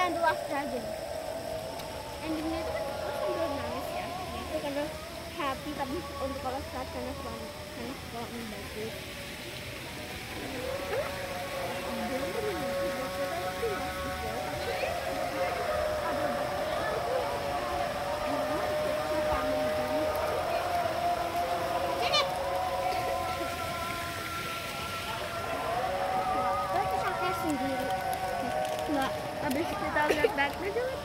jangan dewasa aja endingnya itu kan lo sambil nangis ya itu kan lo happy tapi untuk kalau saat karena sekolah Beşiktaş'tan bekledim.